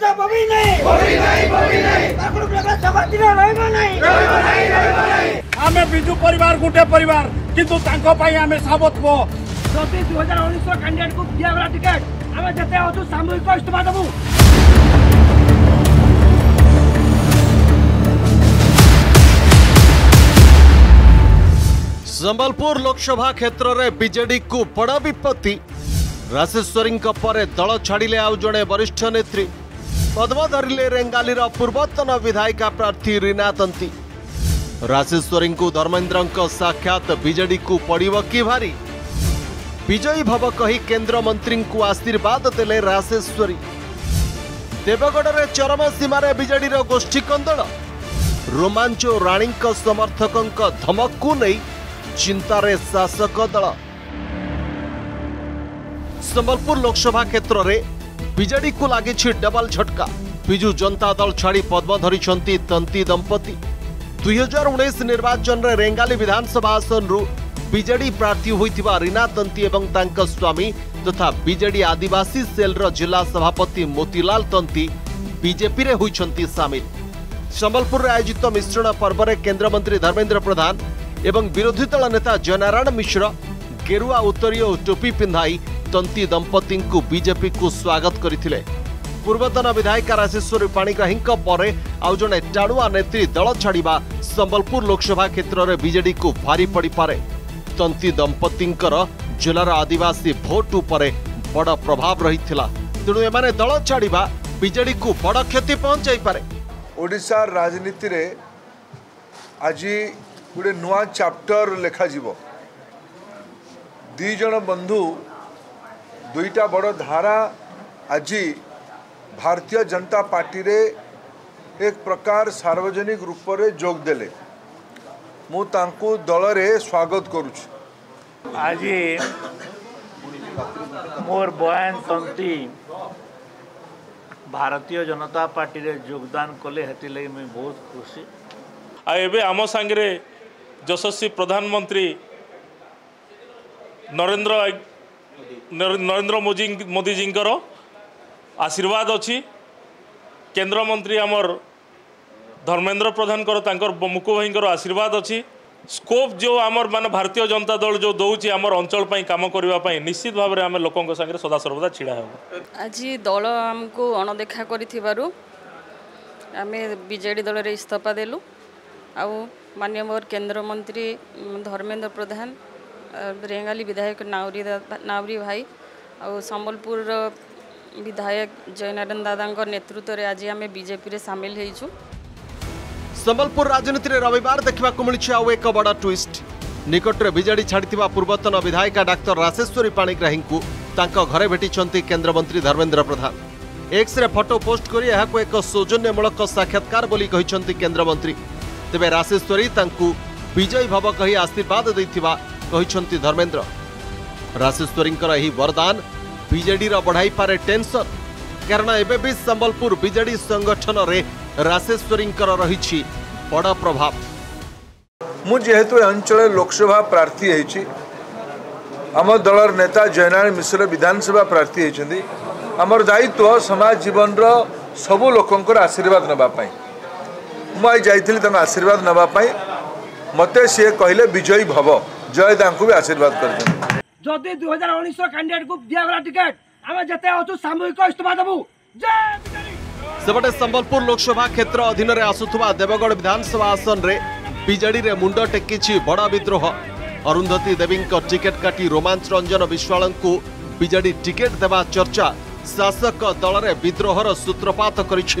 पैसा बबी नहीं बबी नहीं बबी नहीं ଠାकुर बेटा समर्थन ରହିବ ନାହିଁ ରହିବ ନାହିଁ ରହିବ ନାହିଁ ଆମେ ବିଜୁ ପରିବାର ଗୋଟେ ପରିବାର କିନ୍ତୁ ତାଙ୍କ ପାଇଁ ଆମେ ସାବତ ପୁଅ ଯଦି ଦୁଇ ହଜାର ଉଣେଇଶ କ୍ୟାଣ୍ଡିଡେଟ୍କୁ ଦିଆଗଲା ଟିକେଟ୍ ଆମେ ଯେତେ ଅଛୁ ସାମୂହିକ ଇସ୍ତଫା ଦେବୁ ସମ୍ବଲପୁର ଲୋକସଭା କ୍ଷେତ୍ରରେ ବିଜେଡିକୁ ବଡ଼ ବିପତ୍ତି ରାଶେଶ୍ୱରୀଙ୍କ ପରେ ଦଳ ଛାଡ଼ିଲେ ଆଉ ଜଣେ ବରିଷ୍ଠ ନେତ୍ରୀ पद्मधरिले रेंगालीर पूर्वतन विधायिका प्रार्थी रीना तंती राशेश्वरी धर्मेन्द्र साक्षात विजेडी को पड़ कि भारी विजयी भव कही केन्द्र मंत्री को आशीर्वाद दे राशेश्वरी में चरम सीमार विजेडर गोष्ठी कंदल रोमांचो राणी समर्थकों धमक को नहीं चिंतार शासक दल संबलपुर लोकसभा क्षेत्र में ବିଜେଡିକୁ ଲାଗିଛି ଡବଲ ଝଟକା ବିଜୁ ଜନତା ଦଳ ଛାଡ଼ି ପଦ୍ମ ଧରିଛନ୍ତି ତନ୍ତୀ ଦମ୍ପତି ଦୁଇହଜାର ଉଣେଇଶ ନିର୍ବାଚନରେ ରେଙ୍ଗାଲି ବିଧାନସଭା ଆସନରୁ ବିଜେଡି ପ୍ରାର୍ଥୀ ହୋଇଥିବା ରୀନା ତନ୍ତୀ ଏବଂ ତାଙ୍କ ସ୍ୱାମୀ ତଥା ବିଜେଡି ଆଦିବାସୀ ସେଲ୍ର ଜିଲ୍ଲା ସଭାପତି ମୋତିଲାଲ ତନ୍ତୀ ବିଜେପିରେ ହୋଇଛନ୍ତି ସାମିଲ ସମ୍ବଲପୁରରେ ଆୟୋଜିତ ମିଶ୍ରଣ ପର୍ବରେ କେନ୍ଦ୍ରମନ୍ତ୍ରୀ ଧର୍ମେନ୍ଦ୍ର ପ୍ରଧାନ ଏବଂ ବିରୋଧୀ ଦଳ ନେତା ଜୟନାରାୟଣ ମିଶ୍ର ଗେରୁଆ ଉତ୍ତରୀୟ ଓ ଟୋପି ପିନ୍ଧାଇ तंती दंपति को बीजेपी को स्वागत करते पूर्वतन विधायिका राशेश्वरी पाणिग्राही पर आउ टाणुआ नेत्री दल छाड़ संबलपुर लोकसभा क्षेत्र में विजेड को भारी पड़पे तंती दंपति जिलार आदिवासी भोट पर बड़ प्रभाव रही तेणु एम दल छाड़ा विजे को बड़ क्षति पहुंचाई पारे ओडा राजनीति में आज गोटे नाप्टर लिखा दीज बंधु दुईटा बड़ धारा आज भारतीय जनता पार्टी रे एक प्रकार सार्वजनिक रूप से जोगदे मुझे दल रे स्वागत करुच आज मोर बयान तंत्री भारतीय जनता पार्टी रे जोगदान कले हेटी लगे मुझे बहुत खुशी आए आम सांगे जशस्वी प्रधानमंत्री नरेंद्र आज নরেন্দ্র মোদি মোদিজীঙ্কর আশীর্বাদ অন্দ্রমন্ত্রী আমার ধর্মেন্দ্র প্রধান তাঁর মুকু ভাইঙ্কর আশীর্বাদ অছি স্কোপ যে আমার মানে ভারতীয় জনতা দল যে দৌছি আমার অঞ্চল কাম করা নিশ্চিত ভাবে আমি লোকଙ୍କ সাথে সদা সর্বদা ছিড়া হব আজ দল আমি অণদেখা করে আমি বিজেডি দলের ইস্তফা দেলু আউ কেন্দ্রমন্ত্রী ধর্মেন্দ্র প্রধান रेंगाली विधायक नावरी नावरी भाई और संबलपुर विधायक जयनारायण दादा नेतृत्व में आज आम बीजेपी रे सामिल होइछु संबलपुर राजनीति रे रविवार देखा मिली आउ एक बड़ ट्विस्ट निकटे विजेडी छाड़ी पूर्वतन विधायिका डाक्तर राशेश्वरी पाणिग्राही घर घरे भेटी केन्द्रमंत्री Dharmendra Pradhan X photo post कर एक सौजन्यमूलक साक्षात्कार केन्द्रमंत्री तेरे राशेश्वरी विजयी भव कही आशीर्वाद कहते धर्मेन्द्र राशेश्वरी वरदान विजेडर बढ़ाई पारे टेनसन कारण एबि संबलपुर विजे संगठन में राशेश्वरी रही बड़ प्रभाव मुझे अंचल लोकसभा प्रार्थी है आम दल नेता जयनारायण मिश्र विधानसभा प्रार्थी होती आमर दायित्व समाज जीवन रु लोक आशीर्वाद नापी मुझे जा आशीर्वाद नापी मत सी कहले विजयी भव জয় তাঁকু বি আশীর্বাদ করছেন যদি দুই হাজার উনিশ ক্যান্ডিডেট কু দিয়াগলা টিকেট আমি যেতে অছু সামূহিক ইস্তফা দেবু সেপটে সম্বলপুর লোকসভা ক্ষেত্র অধীনরে আসুথিবা দেবগড় বিধানসভা আসনরে বিজেডিরে মুন্ড টেকিছি বড় বিদ্রোহ অরুন্ধতী দেবীঙ্ক টিকেট কাটি রোমাঞ্চ রঞ্জন বিশ্বালঙ্কু বিজেডি টিকেট দেওয়া চর্চা শাসক দলরে বিদ্রোহর সূত্রপাত করেছে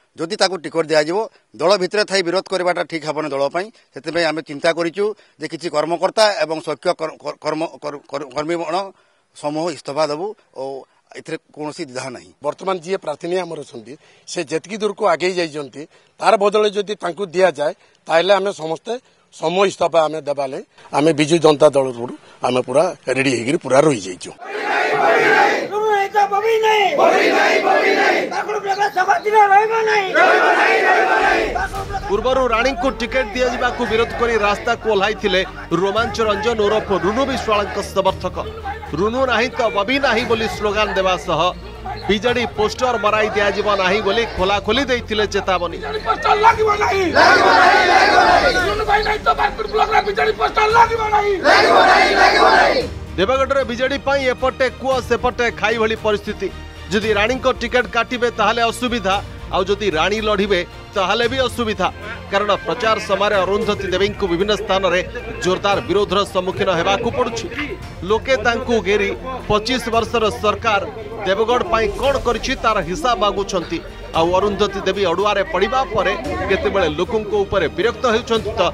ଯଦି ତାକୁ ଟିକଟ ଦିଆଯିବ ଦଳ ଭିତରେ ଥାଇ ବିରୋଧ କରିବାଟା ଠିକ୍ ହେବନି ଦଳ ପାଇଁ ସେଥିପାଇଁ ଆମେ ଚିନ୍ତା କରିଛୁ ଯେ କିଛି କର୍ମକର୍ତ୍ତା ଏବଂ ସଖ୍ୟ କର୍ମୀଗଣ ସମୂହ ଇସ୍ତଫା ଦେବୁ ଓ ଏଥିରେ କୌଣସି ଦ୍ୱିଧା ନାହିଁ ବର୍ତ୍ତମାନ ଯିଏ ପ୍ରାର୍ଥିନୀ ଆମର ଅଛନ୍ତି ସେ ଯେତିକି ଦୂରକୁ ଆଗେଇ ଯାଇଛନ୍ତି ତାର ବଦଳରେ ଯଦି ତାଙ୍କୁ ଦିଆଯାଏ ତାହେଲେ ଆମେ ସମସ୍ତେ ସମୂହ ଇସ୍ତଫା ଆମେ ଦେବା ଲାଗି ଆମେ ବିଜୁ ଜନତା ଦଳରୁ ଆମେ ପୁରା ରେଡି ହେଇକିରି ପୁରା ରହିଯାଇଛୁ ব্যবসা পাবি নাই পাবি নাই পাবি নাই তার কোনো প্রকার সমাধির রহিব নাই রহিব নাই রহিব নাই পূର୍ବরু রাণীଙ୍କୁ ଟିକେଟ୍ ଦିଆଯିବାକୁ ବିରୋଧ କରି ରାସ୍ତାକୁ ଓହ୍ଲାଇଥିଲେ ରୋମାଞ୍ଚ ରଞ୍ଜନ ଓରଫ ରୁନୁ ବିଶ୍ୱାଳଙ୍କ ସମର୍ଥକ ରୁନୁ ନାହିଁ ତ ବବି ନାହିଁ ବୋଲି ସ୍ଲୋଗାନ ଦେବା ସହ ବିଜେଡି ପୋଷ୍ଟର ମରାଇ ଦିଆଯିବ ନାହିଁ ବୋଲି ଖୋଲାଖୋଲି ଦେଇଥିଲେ ଚେତାବନୀ ପୋଷ୍ଟର ଦେବଗଡ଼ରେ ବିଜେଡି ପାଇଁ ଏପଟେ କୂଅ ସେପଟେ ଖାଇ ଭଳି ପରିସ୍ଥିତି ଯଦି ରାଣୀଙ୍କ ଟିକେଟ୍ କାଟିବେ ତାହେଲେ ଅସୁବିଧା ଆଉ ଯଦି ରାଣୀ ଲଢ଼ିବେ ତାହେଲେ ବି ଅସୁବିଧା କାରଣ ପ୍ରଚାର ସମୟରେ ଅରୁନ୍ଧତୀ ଦେବୀଙ୍କୁ ବିଭିନ୍ନ ସ୍ଥାନରେ ଜୋରଦାର ବିରୋଧର ସମ୍ମୁଖୀନ ହେବାକୁ ପଡ଼ୁଛି ଲୋକେ ତାଙ୍କୁ ଘେରି ପଚିଶ ବର୍ଷର ସରକାର ଦେବଗଡ଼ ପାଇଁ କ'ଣ କରିଛି ତାର ହିସାବ ମାଗୁଛନ୍ତି ଆଉ ଅରୁନ୍ଧତୀ ଦେବୀ ଅଡ଼ୁଆରେ ପଡ଼ିବା ପରେ କେତେବେଳେ ଲୋକଙ୍କ ଉପରେ ବିରକ୍ତ ହେଉଛନ୍ତି ତ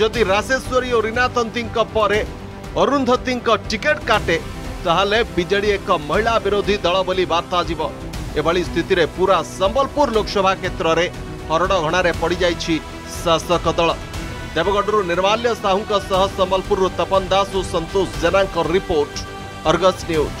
ଯଦି ରାଶେଶ୍ୱରୀ ଓ ରୀନାତନ୍ତୀଙ୍କ ପରେ ଅରୁନ୍ଧତୀଙ୍କ ଟିକେଟ୍ କାଟେ ତାହେଲେ ବିଜେଡି ଏକ ମହିଳା ବିରୋଧୀ ଦଳ ବୋଲି ବାର୍ତ୍ତାଯିବ ଏଭଳି ସ୍ଥିତିରେ ପୁରା ସମ୍ବଲପୁର ଲୋକସଭା କ୍ଷେତ୍ରରେ ହରଡ଼ଘଣାରେ ପଡ଼ିଯାଇଛି ଶାସକ ଦଳ ଦେବଗଡ଼ରୁ ନିର୍ମାଲ୍ୟ ସାହୁଙ୍କ ସହ ସମ୍ବଲପୁରରୁ ତପନ ଦାସ ଓ ସନ୍ତୋଷ ଜେନାଙ୍କ ରିପୋର୍ଟ ଅର୍ଗସ୍ ନ୍ୟୁଜ୍